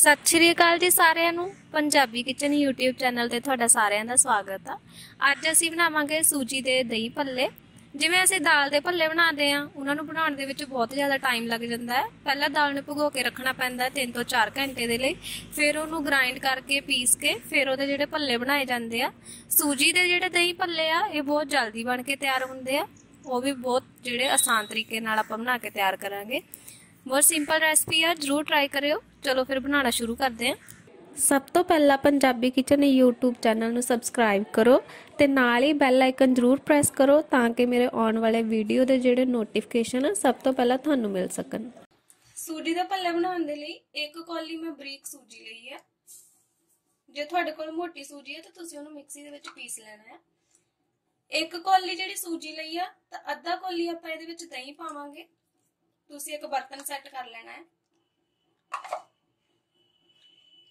ਸਤਿ ਸ਼੍ਰੀ ਅਕਾਲ ਜੀ ਸਾਰਿਆਂ ਨੂੰ ਪੰਜਾਬੀ ਕਿਚਨ YouTube ਚੈਨਲ ਤੇ ਤੁਹਾਡਾ ਸਾਰਿਆਂ ਦਾ ਸਵਾਗਤ ਆ ਅੱਜ ਅਸੀਂ ਬਣਾਵਾਂਗੇ ਸੂਜੀ ਦੇ ਦਹੀਂ ਭੱਲੇ ਜਿਵੇਂ ਅਸੀਂ ਦਾਲ ਦੇ ਭੱਲੇ ਬਣਾਉਂਦੇ ਆ ਉਹਨਾਂ ਨੂੰ ਬਣਾਉਣ ਦੇ ਵਿੱਚ ਬਹੁਤ ਜ਼ਿਆਦਾ ਟਾਈਮ ਲੱਗ ਜਾਂਦਾ ਹੈ ਪਹਿਲਾਂ ਦਾਲ ਨੂੰ ਭਗੋ ਕੇ ਰੱਖਣਾ ਪੈਂਦਾ ਹੈ 3 ਤੋਂ 4 ਘੰਟੇ ਦੇ ਲਈ ਫਿਰ ਉਹਨੂੰ ਗ੍ਰਾਈਂਡ ਕਰਕੇ ਪੀਸ ਕੇ ਫਿਰ ਉਹਦੇ ਜਿਹੜੇ ਭੱਲੇ ਬਣਾਏ ਜਾਂਦੇ ਆ ਸੂਜੀ ਦੇ ਜਿਹੜੇ ਦਹੀਂ ਭੱਲੇ ਆ ਇਹ ਬਹੁਤ ਜਲਦੀ ਬਣ ਕੇ ਤਿਆਰ ਹੁੰਦੇ ਆ ਉਹ ਵੀ ਬਹੁਤ ਜਿਹੜੇ ਆਸਾਨ ਤਰੀਕੇ ਨਾਲ ਆਪਾਂ ਬਣਾ ਕੇ ਤਿਆਰ ਕਰਾਂਗੇ ਬਹੁਤ ਸਿੰਪਲ ਰੈਸਪੀ ਆ ਜਰੂਰ ਟਰਾਈ ਕਰਿਓ ਚਲੋ ਫਿਰ ਬਣਾਉਣਾ ਸ਼ੁਰੂ ਕਰਦੇ ਹਾਂ ਸਭ ਤੋਂ ਪਹਿਲਾਂ ਪੰਜਾਬੀ ਕਿਚਨ YouTube ਚੈਨਲ ਨੂੰ ਸਬਸਕ੍ਰਾਈਬ ਕਰੋ ਤੇ ਨਾਲ ਹੀ ਬੈਲ ਆਈਕਨ ਜਰੂਰ ਪ੍ਰੈਸ ਕਰੋ ਤਾਂ ਕਿ ਮੇਰੇ ਆਉਣ ਵਾਲੇ ਵੀਡੀਓ ਦੇ ਜਿਹੜੇ ਨੋਟੀਫਿਕੇਸ਼ਨ ਆ ਸਭ ਤੋਂ ਪਹਿਲਾਂ ਤੁਹਾਨੂੰ ਮਿਲ ਸਕਣ ਸੂਜੀ ਦੇ ਭੱਲੇ ਬਣਾਉਣ ਦੇ ਲਈ ਇੱਕ ਕੌਲੀ ਮੈਂ ਬਰੀਕ ਸੂਜੀ ਲਈ ਹੈ ਜੇ ਤੁਹਾਡੇ ਕੋਲ ਮੋਟੀ ਸੂਜੀ ਹੈ ਤਾਂ ਤੁਸੀਂ ਉਹਨੂੰ ਮਿਕਸੀ ਦੇ ਵਿੱਚ ਪੀਸ ਲੈਣਾ ਹੈ ਇੱਕ ਕੌਲੀ ਜਿਹੜੀ ਸੂਜੀ ਲਈ ਆ ਤਾਂ ਅੱਧਾ ਕੌਲੀ ਆਪਾਂ ਇਹਦੇ ਵਿੱਚ ਦਹੀਂ ਪਾਵਾਂਗੇ ਤੁਸੀਂ ਇੱਕ ਬਰਤਨ ਸੈੱਟ ਕਰ ਲੈਣਾ ਹੈ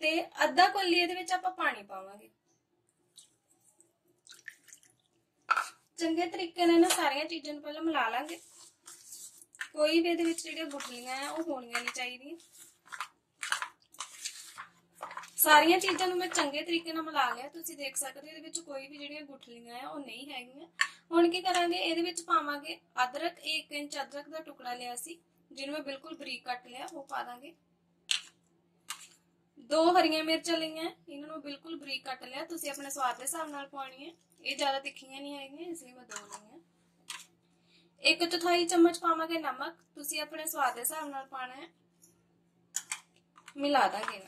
ਤੇ ਅੱਧਾ ਕੋਲੀ ਇਹਦੇ ਵਿੱਚ ਆਪਾਂ ਪਾਣੀ ਪਾਵਾਂਗੇ ਚੰਗੇ ਤਰੀਕੇ ਨਾਲ ਨਾ ਸਾਰੀਆਂ ਚੀਜ਼ਾਂ ਨੂੰ ਪਹਿਲਾਂ ਮਿਲਾ ਲਾਂਗੇ ਕੋਈ ਵੀ ਇਹਦੇ ਵਿੱਚ ਜਿਹੜੀਆਂ ਗੁਠਲੀਆਂ ਆ ਉਹ ਹੋਣੀਆਂ ਨਹੀਂ ਚਾਹੀਦੀਆਂ ਸਾਰੀਆਂ ਚੀਜ਼ਾਂ ਨੂੰ ਮੈਂ ਚੰਗੇ ਤਰੀਕੇ ਨਾਲ ਮਿਲਾ ਲਿਆ ਤੁਸੀਂ ਦੇਖ ਸਕਦੇ ਹੋ ਇਹਦੇ ਵਿੱਚ ਕੋਈ ਵੀ ਜਿਹੜੀਆਂ ਗੁਠਲੀਆਂ ਆ ਉਹ ਨਹੀਂ ਹੈਗੀਆਂ ਹੁਣ ਕੀ ਕਰਾਂਗੇ ਇਹਦੇ ਵਿੱਚ ਪਾਵਾਂਗੇ ਅਦਰਕ 1 ਇੰਚ ਅਦਰਕ ਦਾ ਟੁਕੜਾ ਲਿਆ ਸੀ ਜਿਹਨੂੰ ਮੈਂ ਬਿਲਕੁਲ ਬਰੀਕ ਕੱਟ ਲਿਆ ਉਹ ਪਾ ਦਾਂਗੇ ਦੋ ਹਰੀਆਂ ਮਿਰਚਾਂ ਲਈਆਂ ਇਹਨਾਂ ਨੂੰ ਬਿਲਕੁਲ ਬਰੀਕ ਕੱਟ ਲਿਆ ਤੁਸੀਂ ਆਪਣੇ ਸਵਾਦ ਦੇ ਹਿਸਾਬ ਨਾਲ ਪਾਉਣੀ ਹੈ ਇਹ ਜ਼ਿਆਦਾ ਤਿੱਖੀਆਂ ਨਹੀਂ ਹੈਗੀਆਂ ਇਸ ਲਈ ਮੈਂ ਦੋ ਲਈਆਂ ਇੱਕ ਚੌਥਾਈ ਚਮਚ ਪਾਵਾਂਗੇ ਨਮਕ ਤੁਸੀਂ ਆਪਣੇ ਸਵਾਦ ਦੇ ਹਿਸਾਬ ਨਾਲ ਪਾਣਾ ਹੈ ਮਿਲਾ ਦਾਂਗੇ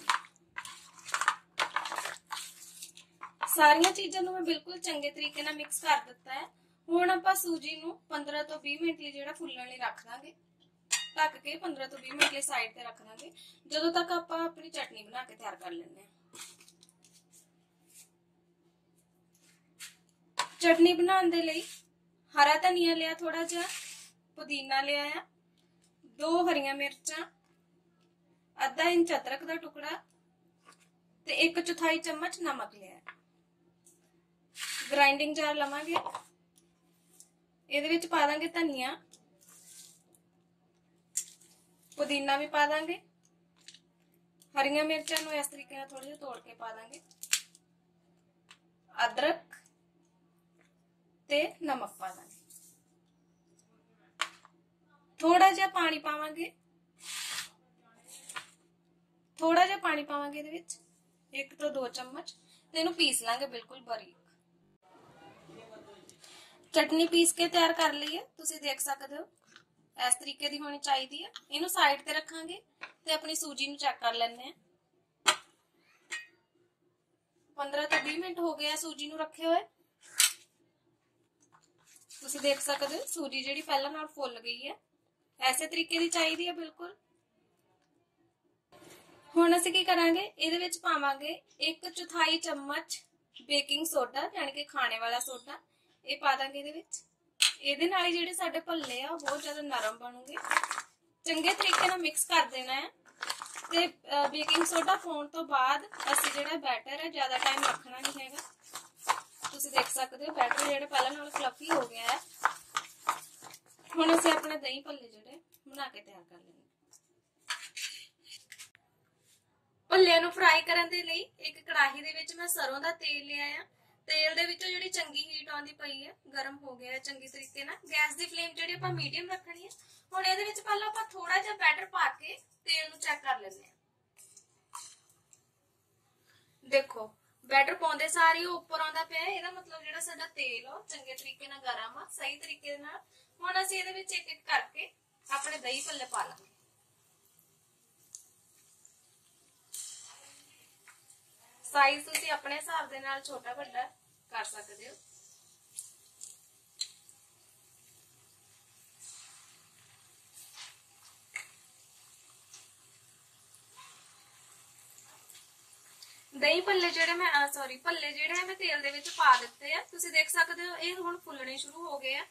ਸਾਰੀਆਂ ਚੀਜ਼ਾਂ ਨੂੰ ਮੈਂ ਬਿਲਕੁਲ ਚੰਗੇ ਤਰੀਕੇ ਨਾਲ ਮਿਕਸ ਕਰ ਦਿੱਤਾ ਹੈ ਹੁਣ ਆਪਾਂ ਸੂਜੀ ਨੂੰ 15 ਤੋਂ 20 ਮਿੰਟ ਲਈ ਜਿਹੜਾ ਫੁੱਲਣ ਲਈ ਰੱਖ ਦਾਂਗੇ ਢੱਕ ਕੇ 15 ਤੋਂ 20 ਮਿੰਟ ਲਈ ਸਾਈਡ ਤੇ ਰੱਖ ਦਾਂਗੇ ਜਦੋਂ ਤੱਕ ਆਪਾਂ ਆਪਣੀ ਚਟਨੀ ਬਣਾ ਕੇ ਤਿਆਰ ਕਰ ਲੈਂਦੇ ਹਾਂ ਚਟਨੀ ਬਣਾਉਣ ਦੇ ਲਈ ਹਰਾ ਧਨੀਆ ਲਿਆ ਥੋੜਾ ਜਿਹਾ ਪੁਦੀਨਾ ਲਿਆ ਆ ਦੋ ਹਰੀਆਂ ਮਿਰਚਾਂ ਅੱਧਾ ਇੰਚ ਅਦਰਕ ਦਾ ਟੁਕੜਾ ਤੇ ਇੱਕ ਚੌਥਾਈ ਚਮਚ ਨਮਕ ਲਿਆ ਗ੍ਰਾਈਂਡਿੰਗ ਜਾਰ ਲਵਾਂਗੇ ਇਹਦੇ ਵਿੱਚ ਪਾ ਦਾਂਗੇ ਧਨੀਆ ਪੁਦੀਨਾ ਵੀ ਪਾ ਦਾਂਗੇ ਹਰੀਆਂ ਮਿਰਚਾਂ ਨੂੰ ਇਸ ਤਰੀਕੇ ਨਾਲ ਥੋੜਾ ਜਿਹਾ ਤੋੜ ਕੇ ਪਾ ਦਾਂਗੇ ਅਦਰਕ ਤੇ ਨਮਕ ਪਾ ਦਾਂਗੇ ਥੋੜਾ ਜਿਹਾ ਪਾਣੀ ਪਾਵਾਂਗੇ ਥੋੜਾ ਜਿਹਾ ਪਾਣੀ ਪਾਵਾਂਗੇ ਇਹਦੇ ਵਿੱਚ 1 ਤੋਂ 2 ਚਮਚ ਤੇ ਇਹਨੂੰ ਪੀਸ ਲਾਂਗੇ ਬਿਲਕੁਲ ਬਰੀਕ ਚਟਨੀ ਪੀਸ ਕੇ ਤਿਆਰ ਕਰ ਲਈ ਹੈ ਤੁਸੀਂ ਦੇਖ ਸਕਦੇ ਹੋ ਇਸ ਤਰੀਕੇ ਦੀ ਹੋਣੀ ਚਾਹੀਦੀ ਹੈ ਇਹਨੂੰ ਸਾਈਡ ਤੇ ਰੱਖਾਂਗੇ ਤੇ ਆਪਣੀ ਸੂਜੀ ਨੂੰ ਚੈੱਕ ਕਰ ਲੈਂਦੇ ਆ 15 ਤੋਂ 20 ਮਿੰਟ ਹੋ ਗਏ ਆ ਸੂਜੀ ਨੂੰ ਰੱਖੇ ਹੋਏ ਤੁਸੀਂ ਦੇਖ ਸਕਦੇ ਹੋ ਸੂਜੀ ਜਿਹੜੀ ਪਹਿਲਾਂ ਨਾਲ ਫੁੱਲ ਗਈ ਹੈ ਐਸੇ ਤਰੀਕੇ ਦੀ ਚਾਹੀਦੀ ਹੈ ਬਿਲਕੁਲ ਹੁਣ ਅਸੀਂ ਕੀ ਕਰਾਂਗੇ ਇਹਦੇ ਵਿੱਚ ਪਾਵਾਂਗੇ 1 ਚੌਥਾਈ ਚਮਚ ਬੇਕਿੰਗ ਸੋਡਾ ਯਾਨੀ ਕਿ ਖਾਣੇ ਵਾਲਾ ਸੋਡਾ ਇਹ ਪਾ ਦਾਂਗੇ ਇਹਦੇ ਵਿੱਚ ਇਹਦੇ ਨਾਲ ਹੀ ਜਿਹੜੇ ਸਾਡੇ ਭੱਲੇ ਆ ਉਹ ਬਹੁਤ ਜ਼ਿਆਦਾ ਨਰਮ ਬਣੂਗੇ ਚੰਗੇ ਤਰੀਕੇ ਨਾਲ ਮਿਕਸ ਕਰ ਦੇਣਾ ਹੈ ਤੇ ਬੇਕਿੰਗ ਸੋਡਾ ਪਾਉਣ ਤੋਂ ਬਾਅਦ ਅਸੀਂ ਜਿਹੜਾ ਬੈਟਰ ਹੈ ਜ਼ਿਆਦਾ ਟਾਈਮ ਰੱਖਣਾ ਨਹੀਂ ਹੈਗਾ ਤੁਸੀਂ ਦੇਖ ਸਕਦੇ ਹੋ ਬੈਟਰ ਜਿਹੜਾ ਪਹਿਲਾਂ ਨਾਲੋਂ ਫਲਫੀ ਹੋ ਗਿਆ ਹੈ ਹੁਣ ਅਸੀਂ ਆਪਣੇ ਦਹੀਂ ਭੱਲੇ ਜਿਹੜੇ ਬਣਾ ਕੇ ਤਿਆਰ ਕਰ ਲੈਣੇ ਭੱਲਿਆਂ ਨੂੰ ਫਰਾਈ ਕਰਨ ਦੇ ਲਈ ਇੱਕ ਕੜਾਹੀ ਦੇ ਵਿੱਚ ਮੈਂ ਸਰੋਂ ਦਾ ਤੇਲ ਲਿਆ ਆ ਤੇਲ ਦੇ ਵਿੱਚੋਂ ਜਿਹੜੀ ਚੰਗੀ ਹੀਟ ਆਉਂਦੀ ਪਈ ਹੈ ਗਰਮ ਹੋ ਗਿਆ ਹੈ ਚੰਗੀ ਤਰੀਕੇ ਨਾਲ ਗੈਸ ਦੀ ਫਲੇਮ ਜਿਹੜੀ ਆਪਾਂ ਮੀਡੀਅਮ ਰੱਖਣੀ ਹੈ ਹੁਣ ਇਹਦੇ ਵਿੱਚ ਪਹਿਲਾਂ ਆਪਾਂ ਥੋੜਾ ਜਿਹਾ ਬੈਟਰ ਪਾ ਕੇ ਤੇਲ ਨੂੰ ਚੈੱਕ ਕਰ ਲੈਂਦੇ ਹਾਂ ਦੇਖੋ ਬੈਟਰ ਪਾਉਂਦੇ ਸਾਰੀ ਉਹ ਉੱਪਰ ਆਉਂਦਾ ਪਿਆ ਇਹਦਾ ਮਤਲਬ ਜਿਹੜਾ ਸਾਡਾ ਤੇਲ ਆ ਚੰਗੇ ਤਰੀਕੇ ਨਾਲ ਗਰਮ ਆ ਸਹੀ ਤਰੀਕੇ ਨਾਲ ਹੁਣ ਅਸੀਂ ਇਹਦੇ ਵਿੱਚ ਇੱਕ ਇੱਕ ਕਰਕੇ ਆਪਣੇ ਦਹੀਂ ਭੱਲੇ ਪਾ ਲਾਂਗੇ साइज़ तुम अपने हिसाब के छोटा व्डा कर सकते हो दही पले जेड़े मैं सॉरी पा दिते देख सकते हो यह हूँ फुलने शुरू हो गए हैं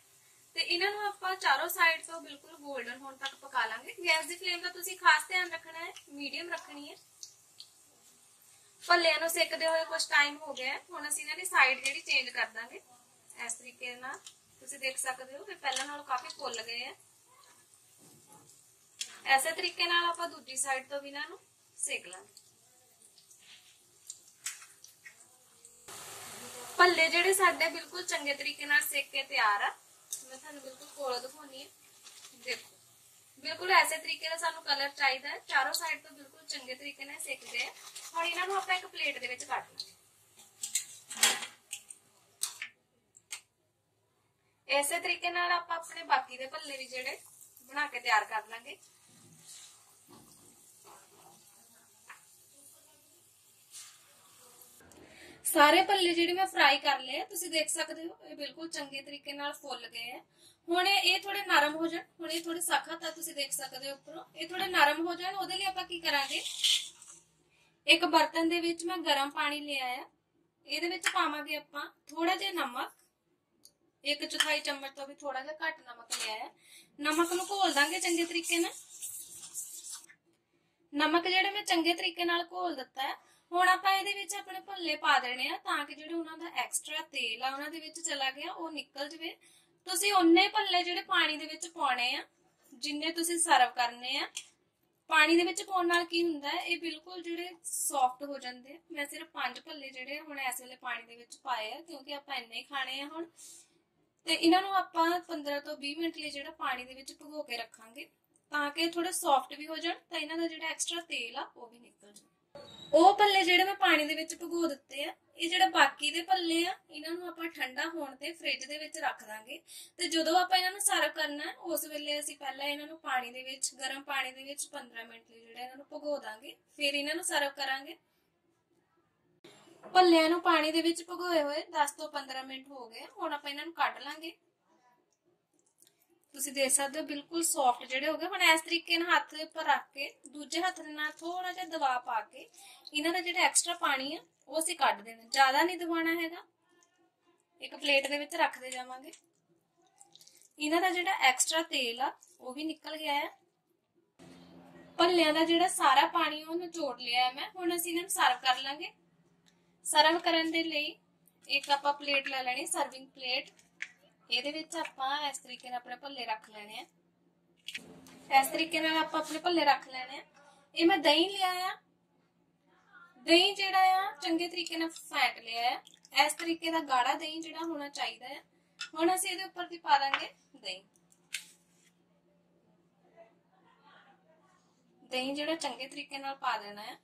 तो इन्हों चारों साइड तो बिल्कुल गोल्डन होने तक पका लेंगे गैस की फ्लेम का खास ध्यान रखना है मीडियम रखनी है ਭੱਲੇ ਨੂੰ ਸਿੱਕਦੇ ਹੋਏ ਕੁਝ ਟਾਈਮ ਹੋ ਗਿਆ ਹੁਣ ਅਸੀਂ ਇਹਨਾਂ ਦੀ ਸਾਈਡ ਜਿਹੜੀ ਚੇਂਜ ਕਰ ਦਾਂਗੇ ਇਸ ਤਰੀਕੇ ਨਾਲ ਤੁਸੀਂ ਦੇਖ ਸਕਦੇ ਹੋ ਕਿ ਪਹਿਲਾਂ ਨਾਲੋਂ ਕਾਫੀ ਫੁੱਲ ਗਏ ਆ ਐਸੇ ਤਰੀਕੇ ਨਾਲ ਆਪਾਂ ਦੂਜੀ ਸਾਈਡ ਤੋਂ ਵੀ ਇਹਨਾਂ ਨੂੰ ਸੇਕ ਲਾਂਗੇ ਭੱਲੇ ਜਿਹੜੇ ਸਾਡੇ ਬਿਲਕੁਲ ਚੰਗੇ ਤਰੀਕੇ ਨਾਲ ਸੇਕ ਕੇ ਤਿਆਰ ਆ ਮੈਂ ਤੁਹਾਨੂੰ ਬਿਲਕੁਲ ਕੋਲੋਂ ਦਿਖਾਉਣੀ ਹੈ ਦੇਖੋ ਬਿਲਕੁਲ ਐਸੇ ਤਰੀਕੇ ਦਾ ਸਾਨੂੰ ਕਲਰ ਚਾਹੀਦਾ ਹੈ। ਚਾਰੋਂ ਸਾਈਡ ਤੋਂ ਬਿਲਕੁਲ ਚੰਗੇ ਤਰੀਕੇ ਨਾਲ ਸੇਕ ਗਏ। ਆ। ਹੁਣ ਇਹਨਾਂ ਨੂੰ ਆਪਾਂ ਇੱਕ ਪਲੇਟ ਦੇ ਵਿੱਚ ਕੱਢ ਲਾਂਗੇ ਐਸੇ ਤਰੀਕੇ ਨਾਲ ਆਪਾਂ ਆਪਣੇ ਬਾਕੀ ਦੇ ਭੱਲੇ ਵੀ ਜਿਹੜੇ ਬਣਾ ਕੇ ਤਿਆਰ ਕਰ ਲਾਂਗੇ। ਸਾਰੇ ਭੱਲੇ ਜਿਹੜੇ ਮੈਂ ਫਰਾਈ ਕਰ ਲਏ ਆ, ਤੁਸੀਂ ਦੇਖ ਸਕਦੇ ਹੋ ਇਹ ਬਿਲਕੁਲ ਚੰਗੇ ਤਰੀਕੇ ਨਾਲ ਫੁੱਲ ਗਏ ਆ ਹੁਣ ਇਹ ਇਹ ਥੋੜੇ ਨਰਮ ਹੋ ਜਾਣ ਹੁਣ ਇਹ ਥੋੜੇ ਸਖਤ ਆ ਤੁਸੀਂ ਦੇਖ ਸਕਦੇ ਹੋ ਉੱਪਰੋਂ ਇਹ ਥੋੜੇ ਨਰਮ ਹੋ ਜਾਣ ਉਹਦੇ ਲਈ ਆਪਾਂ ਕੀ ਕਰਾਂਗੇ ਇੱਕ ਬਰਤਨ ਦੇ ਵਿੱਚ ਮੈਂ ਗਰਮ ਪਾਣੀ ਲਿਆ ਆ ਇਹਦੇ ਵਿੱਚ ਪਾਵਾਂਗੇ ਆਪਾਂ ਥੋੜਾ ਜਿਹਾ ਨਮਕ ਇੱਕ ਚੌਥਾਈ ਚਮਚ ਤੋਂ ਵੀ ਥੋੜਾ ਜਿਹਾ ਘੱਟ ਨਮਕ ਲਿਆ ਹੈ ਨਮਕ ਨੂੰ ਘੋਲ ਦਾਂਗੇ ਚੰਗੇ ਤਰੀਕੇ ਨਾਲ ਨਮਕ ਜਿਹੜੇ ਮੈਂ ਚੰਗੇ ਤਰੀਕੇ ਨਾਲ ਘੋਲ ਦਿੱਤਾ ਹੈ ਹੁਣ ਆਪਾਂ ਇਹਦੇ ਵਿੱਚ ਆਪਣੇ ਭੱਲੇ ਪਾ ਦੇਣੇ ਆ ਤਾਂ ਕਿ ਜਿਹੜੇ ਉਹਨਾਂ ਦਾ ਐਕਸਟਰਾ ਤੇਲ ਆ ਉਹਨਾਂ ਦੇ ਵਿੱਚ ਚਲਾ ਗਿਆ ਉਹ ਨਿਕਲ ਜਵੇ ਤੁਸੀਂ ਉਹਨੇ ਭੱਲੇ ਜਿਹੜੇ ਪਾਣੀ ਦੇ ਵਿੱਚ ਪਾਉਣੇ ਆ ਜਿੰਨੇ ਤੁਸੀਂ ਸਰਵ ਕਰਨੇ ਆ ਪਾਣੀ ਦੇ ਵਿੱਚ ਪਾਉਣ ਨਾਲ ਕੀ ਹੁੰਦਾ ਹੈ ਇਹ ਬਿਲਕੁਲ ਜਿਹੜੇ ਸੌਫਟ ਹੋ ਜਾਂਦੇ ਆ ਮੈਂ ਸਿਰਫ ਪੰਜ ਭੱਲੇ ਜਿਹੜੇ ਹੁਣ ਇਸ ਵੇਲੇ ਪਾਣੀ ਦੇ ਵਿੱਚ ਪਾਏ ਆ ਕਿਉਂਕਿ ਆਪਾਂ ਇੰਨੇ ਹੀ ਖਾਣੇ ਆ ਹੁਣ ਤੇ ਇਹਨਾਂ ਨੂੰ ਆਪਾਂ 15 ਤੋਂ 20 ਮਿੰਟ ਲਈ ਜਿਹੜਾ ਪਾਣੀ ਦੇ ਵਿੱਚ ਭਗੋ ਕੇ ਰੱਖਾਂਗੇ ਤਾਂ ਕਿ ਥੋੜੇ ਸੌਫਟ ਵੀ ਹੋ ਜਾਣ ਤਾਂ ਇਹਨਾਂ ਦਾ ਜਿਹੜਾ ਐਕਸਟਰਾ ਤੇਲ ਆ ਉਹ ਵੀ ਨਿਕਲ ਜਾਵੇ ਉਹ ਭੱਲੇ ਜਿਹੜੇ ਮੈਂ ਪਾਣੀ ਦੇ ਵਿੱਚ ਭਗੋ ਦਿੱਤੇ ਆ, ਇਹ ਜਿਹੜਾ ਬਾਕੀ ਦੇ ਭੱਲੇ ਆ, ਇਹਨਾਂ ਨੂੰ ਆਪਾਂ ਠੰਡਾ ਹੋਣ ਤੇ ਫ੍ਰਿਜ ਦੇ ਵਿੱਚ ਰੱਖ ਦਾਂਗੇ। ਤੇ ਜਦੋਂ ਆਪਾਂ ਇਹਨਾਂ ਨੂੰ ਸਰਵ ਕਰਨਾ ਉਸ ਵੇਲੇ ਅਸੀਂ ਪਹਿਲਾਂ ਇਹਨਾਂ ਨੂੰ ਪਾਣੀ ਦੇ ਵਿੱਚ, ਗਰਮ ਪਾਣੀ ਦੇ ਵਿੱਚ 15 ਮਿੰਟ ਲਈ ਜਿਹੜਾ ਇਹਨਾਂ ਨੂੰ ਭਗੋ ਦਾਂਗੇ। ਫਿਰ ਇਹਨਾਂ ਨੂੰ ਸਰਵ ਕਰਾਂਗੇ। ਭੱਲਿਆਂ ਨੂੰ ਪਾਣੀ ਦੇ ਵਿੱਚ ਭਗੋਏ ਹੋਏ 10 ਤੋਂ 15 ਮਿੰਟ ਹੋ ਗਏ ਹੁਣ ਆਪਾਂ ਇਹਨਾਂ ਨੂੰ ਕੱਢ ਲਾਂਗੇ। ਤੁਸੀਂ ਦੇਖ ਸਕਦੇ ਹੋ, ਬਿਲਕੁਲ ਸੌਫਟ ਜਿਹੜੇ ਹੋ ਗਏ। ਹੁਣ ਇਸ ਤਰੀਕੇ ਨਾਲ ਹੱਥ ਦੇ ਉੱਪਰ ਰੱਖ ਕੇ, ਦੂਜੇ ਹੱਥ ਦੇ ਨਾਲ ਥੋੜਾ ਜਿਹਾ ਦਬਾਅ ਪਾ ਕੇ ਇਹਨਾਂ ਦਾ ਜਿਹੜਾ ਐਕਸਟਰਾ ਪਾਣੀ ਆ ਉਹ ਅਸੀਂ ਕੱਢ ਦੇਣਾ ਜ਼ਿਆਦਾ ਨਹੀਂ ਦਬਾਉਣਾ ਹੈਗਾ ਇੱਕ ਪਲੇਟ ਦੇ ਵਿੱਚ ਰੱਖਦੇ ਜਾਵਾਂਗੇ ਇਹਨਾਂ ਦਾ ਜਿਹੜਾ ਐਕਸਟਰਾ ਤੇਲ ਆ ਉਹ ਵੀ ਨਿਕਲ ਗਿਆ ਹੈ ਭੱਲਿਆਂ ਦਾ ਜਿਹੜਾ ਸਾਰਾ ਪਾਣੀ ਉਹ ਨਿਚੋੜ ਲਿਆ ਹੈ ਮੈਂ ਹੁਣ ਅਸੀਂ ਇਹਨਾਂ ਨੂੰ ਸਰਵ ਕਰ ਲਾਂਗੇ ਸਰਵ ਕਰਨ ਦੇ ਲਈ ਇੱਕ ਆਪਾਂ ਪਲੇਟ ਲੈ ਲੈਣੀ ਸਰਵਿੰਗ ਪਲੇਟ ਇਹਦੇ ਵਿੱਚ ਆਪਾਂ ਇਸ ਤਰੀਕੇ ਨਾਲ ਆਪਣੇ ਭੱਲੇ ਰੱਖ ਲੈਣੇ ਆ ਇਸ ਤਰੀਕੇ ਨਾਲ ਆਪਾਂ ਆਪਣੇ ਭੱਲੇ ਰੱਖ ਲੈਣੇ ਆ ਇਹ ਮੈਂ ਦਹੀਂ ਲਿਆ ਆ ਦਹੀਂ ਜਿਹੜਾ ਆ ਚੰਗੇ ਤਰੀਕੇ ਨਾਲ ਫੈਟ ਲਿਆ ਆ ਇਸ ਤਰੀਕੇ ਦਾ ਗਾੜਾ ਦਹੀਂ ਜਿਹੜਾ ਹੋਣਾ ਚਾਹੀਦਾ ਹੈ ਹੁਣ ਅਸੀਂ ਇਹਦੇ ਉੱਪਰ ਦੀ ਪਾ ਦਾਂਗੇ ਦਹੀਂ ਦਹੀਂ ਜਿਹੜਾ ਚੰਗੇ ਤਰੀਕੇ ਨਾਲ ਪਾ ਦੇਣਾ ਹੈ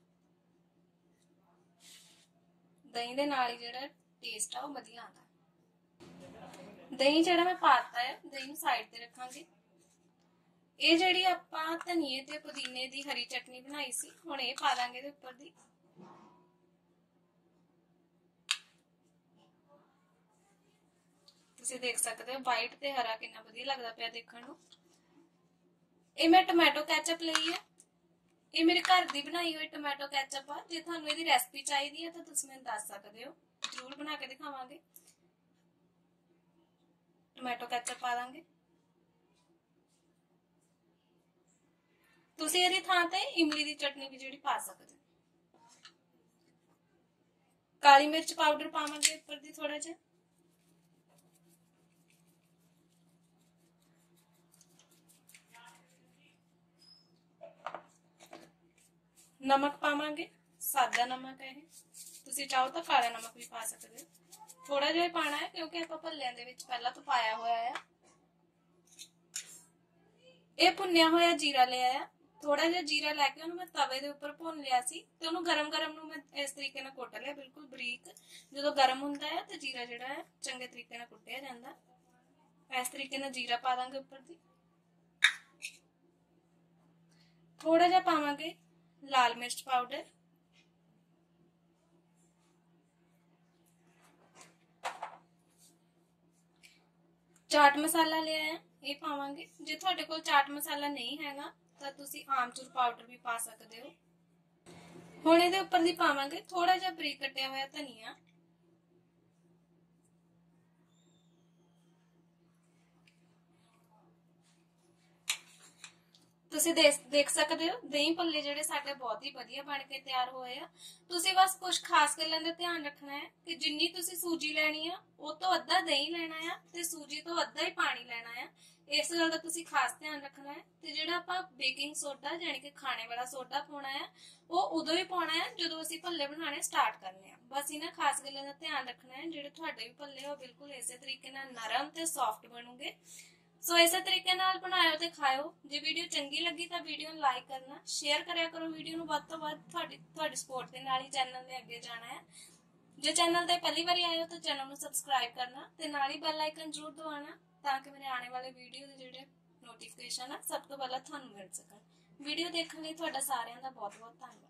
ਦਹੀਂ ਦੇ ਨਾਲ ਹੀ ਜਿਹੜਾ ਟੇਸਟ ਆ ਉਹ ਵਧੀਆ ਆਉਂਦਾ ਦਹੀਂ ਜਿਹੜਾ ਮੈਂ ਪਾਤਾ ਹੈ ਦਹੀਂ ਨੂੰ ਸਾਈਡ ਤੇ ਰੱਖਾਂਗੇ ਇਹ ਜਿਹੜੀ ਆਪਾਂ ਧਨੀਏ ਤੇ ਪੁਦੀਨੇ ਦੀ ਹਰੀ ਚਟਨੀ ਬਣਾਈ ਸੀ ਹੁਣ ਇਹ ਪਾ ਦਾਂਗੇ ਇਹਦੇ ਉੱਪਰ ਦੀ ਤੁਸੀਂ ਦੇਖ ਸਕਦੇ ਹੋ ਵਾਈਟ ਤੇ ਹਰਾ ਕਿੰਨਾ ਵਧੀਆ ਲੱਗਦਾ ਪਿਆ ਦੇਖਣ ਨੂੰ ਇਹ ਮੈਂ ਟੋਮੈਟੋ ਕੈਚਅਪ ਲਈ ਹੈ ਇਹ ਮੇਰੇ ਘਰ ਦੀ ਬਣਾਈ ਹੋਈ ਟੋਮੈਟੋ ਕੈਚਅਪ ਆ ਜੇ ਤੁਹਾਨੂੰ ਇਹਦੀ ਰੈਸਪੀ ਚਾਹੀਦੀ ਹੈ ਤਾਂ ਤੁਸੀਂ ਮੈਨੂੰ ਦੱਸ ਸਕਦੇ ਹੋ ਜ਼ਰੂਰ ਬਣਾ ਕੇ ਦਿਖਾਵਾਂਗੇ ਟੋਮੈਟੋ ਕੈਚਅਪ ਪਾ ਦਾਂਗੇ ਤੁਸੀਂ ਇਹਦੀ ਥਾਂ ਤੇ ਇਮਲੀ ਦੀ ਚਟਨੀ ਵੀ ਜਿਹੜੀ ਪਾ ਸਕਦੇ ਹੋ ਕਾਲੀ ਮਿਰਚ ਪਾਊਡਰ ਪਾਵਾਂਗੇ ਉੱਪਰ ਦੀ ਥੋੜਾ ਜਿਹਾ ਨਮਕ ਪਾਵਾਂਗੇ, ਸਾਦਾ ਨਮਕ ਹੈ ਇਹ। ਤੁਸੀਂ ਚਾਹੋ ਤਾਂ ਕਾਲਾ ਨਮਕ ਵੀ ਪਾ ਸਕਦੇ ਹੋ। ਥੋੜਾ ਜਿਹਾ ਹੀ ਪਾਣਾ ਹੈ, ਕਿਉਂਕਿ ਆਪਾਂ ਭੱਲਿਆਂ ਦੇ ਵਿੱਚ ਪਹਿਲਾਂ ਤੋਂ ਪਾਇਆ ਹੋਇਆ ਹੈ ਇਹ ਭੁੰਨਿਆ ਹੋਇਆ ਜੀਰਾ ਲਿਆ ਹੈ ਥੋੜਾ ਜਿਹਾ ਜੀਰਾ ਲੈ ਕੇ ਉਹਨੂੰ ਮੈਂ ਤਵੇ ਦੇ ਉੱਪਰ ਭੁੰਨ ਲਿਆ ਸੀ ਤੇ ਉਹਨੂੰ ਗਰਮ-ਗਰਮ ਨੂੰ ਮੈਂ ਇਸ ਤਰੀਕੇ ਨਾਲ ਕੁੱਟ ਲਿਆ, ਬਿਲਕੁਲ ਬਰੀਕ। ਜਦੋਂ ਗਰਮ ਹੁੰਦਾ ਹੈ ਤੇ ਜੀਰਾ ਜਿਹੜਾ ਹੈ, ਚੰਗੇ ਤਰੀਕੇ ਨਾਲ ਕੁੱਟਿਆ ਜਾਂਦਾ। ਇਸ ਤਰੀਕੇ ਨਾਲ ਜੀਰਾ ਪਾ ਦਾਂਗੇ ਉੱਪਰ ਦੀ। ਥੋੜਾ ਜਿਹਾ ਪਾਵਾਂਗੇ। ਲਾਲ ਮਿਰਚ ਪਾਊਡਰ ਚਾਟ ਮਸਾਲਾ ਲਿਆ ਹੈ ਇਹ ਪਾਵਾਂਗੇ ਜੇ ਤੁਹਾਡੇ ਕੋਲ ਚਾਟ ਮਸਾਲਾ ਨਹੀਂ ਹੈਗਾ ਤਾਂ ਤੁਸੀਂ ਆਮਚੂਰ ਪਾਊਡਰ ਵੀ ਪਾ ਸਕਦੇ ਹੋ ਹੁਣ ਇਹਦੇ ਉੱਪਰ ਦੀ ਪਾਵਾਂਗੇ ਥੋੜਾ ਜਿਹਾ ਬਰੀਕ ਕੱਟਿਆ ਹੋਇਆ ਧਨੀਆ ਤੁਸੀਂ ਦੇਖ ਦੇਖ ਸਕਦੇ ਹੋ, ਦਹੀਂ ਭੱਲੇ ਜਿਹੜੇ ਸਾਡੇ ਬਹੁਤ ਹੀ ਵਧੀਆ ਬਣ ਕੇ ਤਿਆਰ ਹੋਏ ਆ। ਤੁਸੀਂ ਬਸ ਕੁਝ ਖਾਸ ਗੱਲਾਂ ਦਾ ਧਿਆਨ ਰੱਖਣਾ ਹੈ ਕਿ ਜਿੰਨੀ ਤੁਸੀਂ ਸੂਜੀ ਲੈਣੀ ਆ, ਉਹ ਤੋਂ ਅੱਧਾ ਦਹੀਂ ਲੈਣਾ ਆ ਤੇ ਸੂਜੀ ਤੋਂ ਅੱਧਾ ਹੀ ਪਾਣੀ ਲੈਣਾ ਆ। ਇਸ ਗੱਲ ਦਾ ਤੁਸੀਂ ਖਾਸ ਧਿਆਨ ਰੱਖਣਾ ਹੈ ਤੇ ਜਿਹੜਾ ਆਪਾਂ ਬੇਕਿੰਗ ਸੋਡਾ ਯਾਨੀ ਕਿ ਖਾਣੇ ਵਾਲਾ ਸੋਡਾ ਪਾਉਣਾ ਹੈ ਉਹ ਉਦੋਂ ਹੀ ਪਾਉਣਾ ਹੈ ਜਦੋਂ ਅਸੀਂ ਭੱਲੇ ਬਣਾਉਣੇ ਸਟਾਰਟ ਕਰਨੇ ਆ। ਬਸ ਇਹਨਾਂ ਖਾਸ ਗੱਲਾਂ ਦਾ ਧਿਆਨ ਰੱਖਣਾ ਹੈ, ਜਿਹੜੇ ਤੁਹਾਡੇ ਵੀ ਭੱਲੇ ਆ, ਉਹ ਬਿਲਕੁਲ ਇਸੇ ਤਰੀਕੇ ਨਾਲ ਨਰਮ ਤੇ ਸੌਫਟ ਬਣੂਗੇ। ਸੋ ਇਸੇ ਤਰੀਕੇ ਨਾਲ ਬਣਾਇਓ ਤੇ ਖਾਇਓ ਜੇ ਵੀਡੀਓ ਚੰਗੀ ਲੱਗੀ ਤਾਂ ਵੀਡੀਓ ਨੂੰ ਲਾਈਕ ਕਰਨਾ ਸ਼ੇਅਰ ਕਰਿਆ ਕਰੋ ਵੀਡੀਓ ਨੂੰ ਵੱਧ ਤੋਂ ਵੱਧ ਤੁਹਾਡੀ ਤੁਹਾਡੀ ਸਪੋਰਟ ਦੇ ਨਾਲ ਹੀ ਚੈਨਲ ਦੇ ਅੱਗੇ ਜਾਣਾ ਹੈ ਜੇ ਚੈਨਲ ਤੇ ਪਹਿਲੀ ਵਾਰੀ ਆਏ ਹੋ ਤਾਂ ਚੈਨਲ ਨੂੰ ਸਬਸਕ੍ਰਾਈਬ ਕਰਨਾ ਤੇ ਨਾਲ ਹੀ ਬੈਲ ਆਈਕਨ ਜ਼ਰੂਰ ਦਬਾਉਣਾ ਤਾਂ ਕਿ ਮੇਰੇ ਆਉਣ ਵਾਲੇ ਵੀਡੀਓ ਦੇ ਜਿਹੜੇ ਨੋਟੀਫਿਕੇਸ਼ਨ ਆ ਸਭ ਤੋਂ ਪਹਿਲਾਂ ਤੁਹਾਨੂੰ ਮਿਲ ਸਕਣ ਵੀਡੀਓ ਦੇਖਣ ਲਈ ਤੁਹਾਡਾ ਸਾਰਿਆਂ ਦਾ ਬਹੁਤ ਬਹੁਤ ਧੰਨਵਾਦ